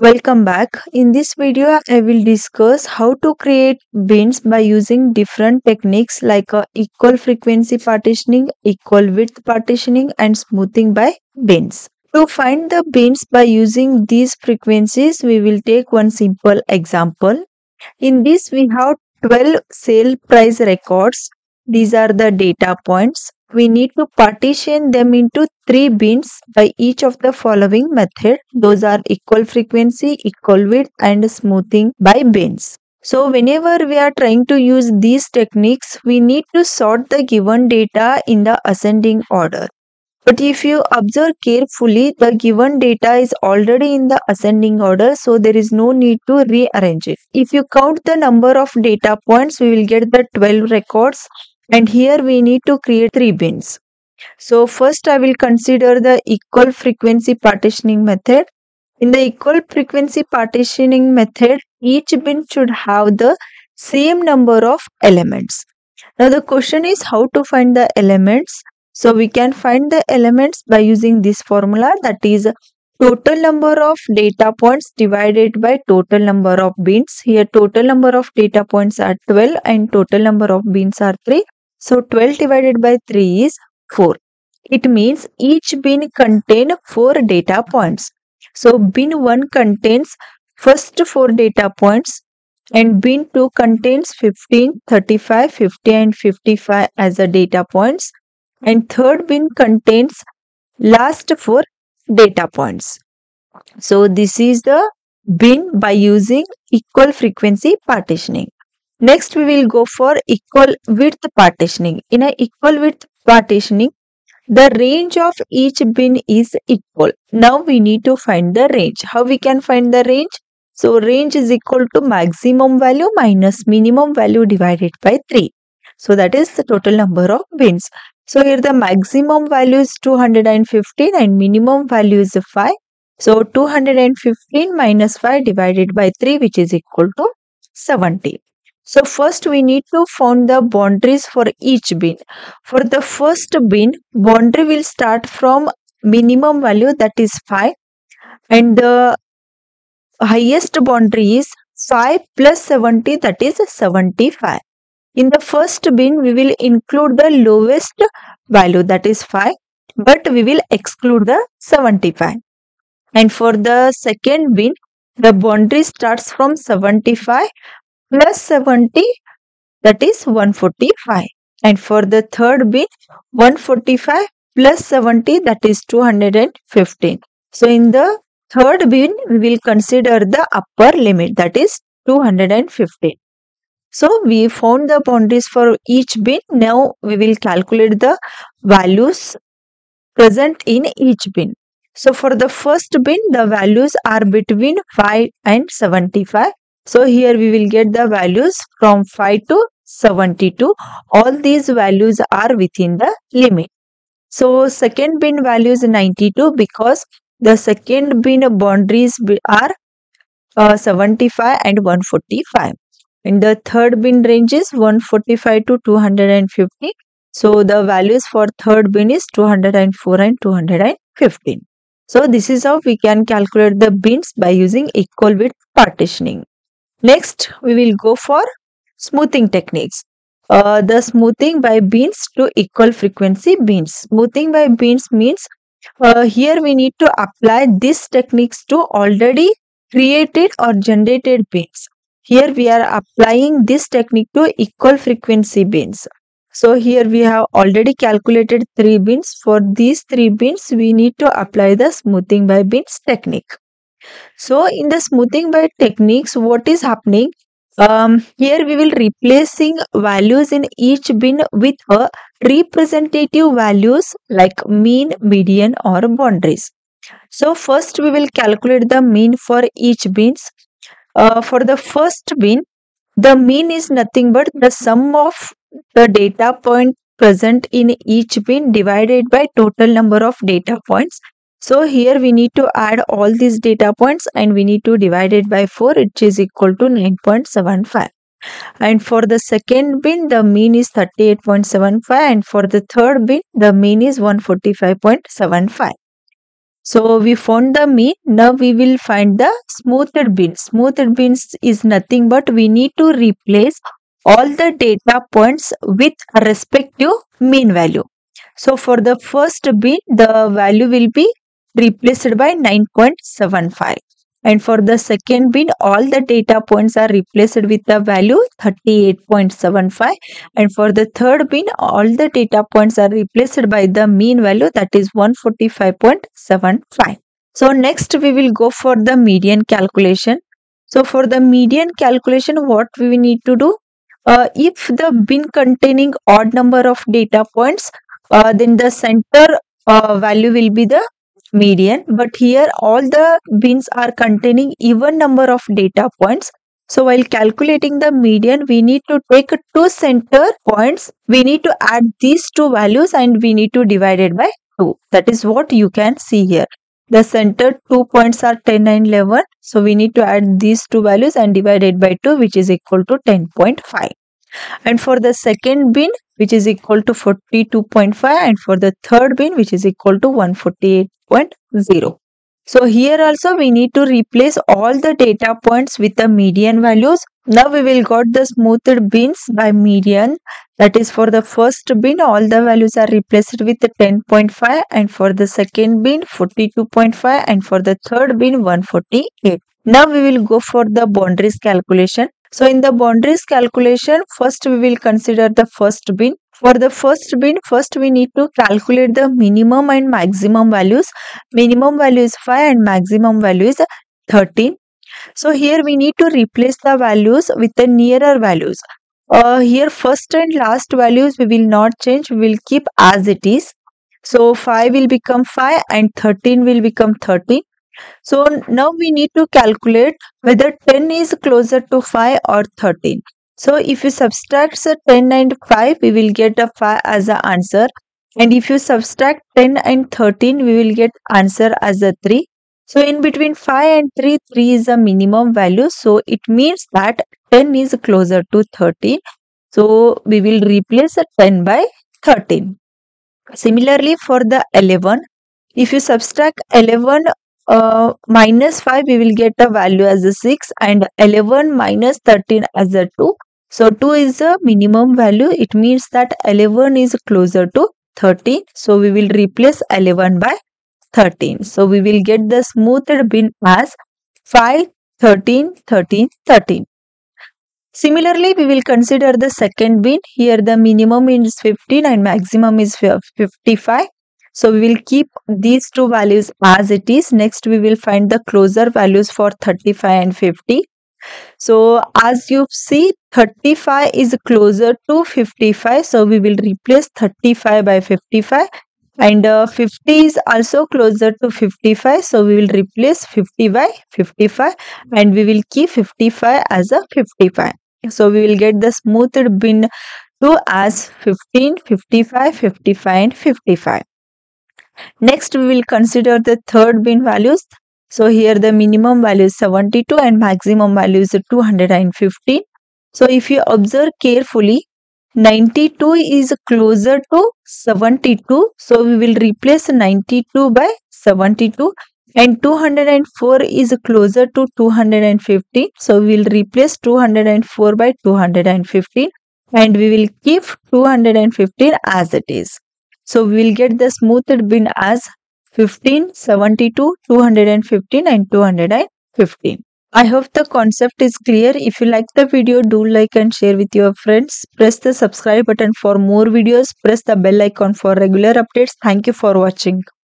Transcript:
Welcome back. In this video, I will discuss how to create bins by using different techniques like uh, equal frequency partitioning, equal width partitioning and smoothing by bins. To find the bins by using these frequencies, we will take one simple example. In this, we have 12 sale price records. These are the data points we need to partition them into three bins by each of the following method. Those are equal frequency, equal width and smoothing by bins. So whenever we are trying to use these techniques, we need to sort the given data in the ascending order. But if you observe carefully, the given data is already in the ascending order, so there is no need to rearrange it. If you count the number of data points, we will get the 12 records and here we need to create three bins. So first I will consider the equal frequency partitioning method. In the equal frequency partitioning method, each bin should have the same number of elements. Now the question is how to find the elements. So we can find the elements by using this formula that is total number of data points divided by total number of bins. Here total number of data points are 12 and total number of bins are 3. So 12 divided by 3 is 4. It means each bin contain 4 data points. So bin 1 contains first 4 data points and bin 2 contains 15, 35, 50 and 55 as the data points and third bin contains last 4 data points. So this is the bin by using equal frequency partitioning. Next, we will go for equal width partitioning. In a equal width partitioning, the range of each bin is equal. Now we need to find the range. How we can find the range? So range is equal to maximum value minus minimum value divided by 3. So that is the total number of bins. So here the maximum value is 215 and minimum value is 5. So 215 minus 5 divided by 3 which is equal to 70. So first we need to find the boundaries for each bin. For the first bin, boundary will start from minimum value that is 5 and the highest boundary is 5 plus 70 that is 75. In the first bin, we will include the lowest value that is 5 but we will exclude the 75. And for the second bin, the boundary starts from 75 plus 70 that is 145 and for the third bin 145 plus 70 that is 215 so in the third bin we will consider the upper limit that is 215 so we found the boundaries for each bin. Now we will calculate the values present in each bin. So for the first bin the values are between 5 and 75 so here we will get the values from 5 to 72. All these values are within the limit. So second bin value is 92 because the second bin boundaries are uh, 75 and 145. And the third bin range is 145 to 250. So the values for third bin is 204 and 215. So this is how we can calculate the bins by using equal width partitioning. Next, we will go for smoothing techniques. Uh, the smoothing by bins to equal frequency bins. Smoothing by bins means uh, here we need to apply these techniques to already created or generated bins. Here we are applying this technique to equal frequency bins. So here we have already calculated three bins. For these three bins, we need to apply the smoothing by bins technique. So in the smoothing by techniques, what is happening? Um, here we will replacing values in each bin with a representative values like mean, median or boundaries. So first we will calculate the mean for each bins. Uh, for the first bin, the mean is nothing but the sum of the data point present in each bin divided by total number of data points so here we need to add all these data points and we need to divide it by 4 which is equal to 9.75. And for the second bin the mean is 38.75 and for the third bin the mean is 145.75. So we found the mean. Now we will find the smoothed bin. Smoothed bins is nothing but we need to replace all the data points with respective mean value. So for the first bin, the value will be replaced by 9.75 and for the second bin all the data points are replaced with the value 38.75 and for the third bin all the data points are replaced by the mean value that is 145.75 so next we will go for the median calculation. So for the median calculation what we need to do? Uh, if the bin containing odd number of data points uh, then the center uh, value will be the median but here all the bins are containing even number of data points. So while calculating the median we need to take two center points. We need to add these two values and we need to divide it by 2 that is what you can see here. The center two points are 10 and 11 so we need to add these two values and divide it by 2 which is equal to 10.5 and for the second bin which is equal to 42.5 and for the third bin which is equal to 148.0. So here also we need to replace all the data points with the median values. Now we will got the smoothed bins by median that is for the first bin all the values are replaced with 10.5 and for the second bin 42.5 and for the third bin 148. Now we will go for the boundaries calculation. So in the boundaries calculation, first we will consider the first bin. For the first bin, first we need to calculate the minimum and maximum values. Minimum value is 5 and maximum value is 13. So here we need to replace the values with the nearer values. Uh, here first and last values we will not change, we will keep as it is. So 5 will become 5 and 13 will become 13. So now we need to calculate whether 10 is closer to 5 or 13. So if you subtract 10 and 5, we will get a 5 as an answer. And if you subtract 10 and 13, we will get answer as a 3. So in between 5 and 3, 3 is a minimum value. So it means that 10 is closer to 13. So we will replace 10 by 13. Similarly for the 11, if you subtract 11 uh, minus 5 we will get a value as a 6 and 11 minus 13 as a 2 so 2 is a minimum value. It means that 11 is closer to 13 so we will replace 11 by 13 so we will get the smoothed bin as 5 13 13 13 Similarly, we will consider the second bin. Here the minimum is 15 and maximum is 55. So we will keep these two values as it is. Next we will find the closer values for 35 and 50. So as you see 35 is closer to 55. So we will replace 35 by 55 and uh, 50 is also closer to 55 so we will replace 50 by 55 and we will keep 55 as a 55 so we will get the smoothed bin 2 as 15 55 55 and 55 Next, we will consider the third bin values. So here the minimum value is 72 and maximum value is 215. So if you observe carefully, 92 is closer to 72. So we will replace 92 by 72 and 204 is closer to 215. So we will replace 204 by 215 and we will keep 215 as it is. So we will get the smoothed bin as 15, 72, 215 and 215. I hope the concept is clear. If you like the video, do like and share with your friends. Press the subscribe button for more videos. Press the bell icon for regular updates. Thank you for watching.